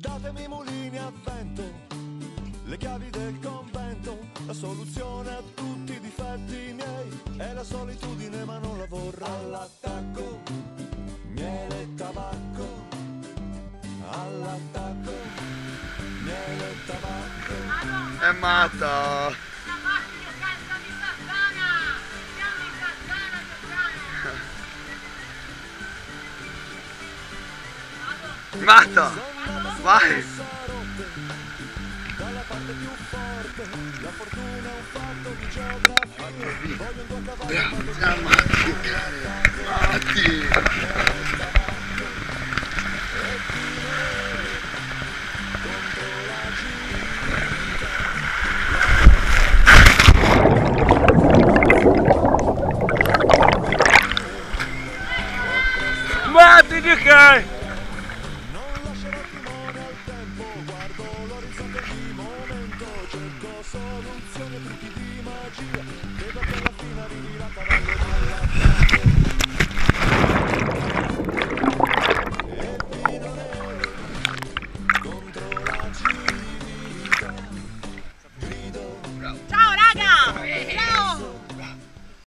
Datemi mulini a vento, le chiavi del convento, la soluzione a tutti i difetti miei è la solitudine ma non la vorrei. All'attacco, miele e tabacco, all'attacco, miele e tabacco. È matta! Matta! Vai! Dalla parte più forte, la fortuna è un fatto di geografia. Siamo matti, matti! Matti di? A trucchi di magia. Vedo che alla fine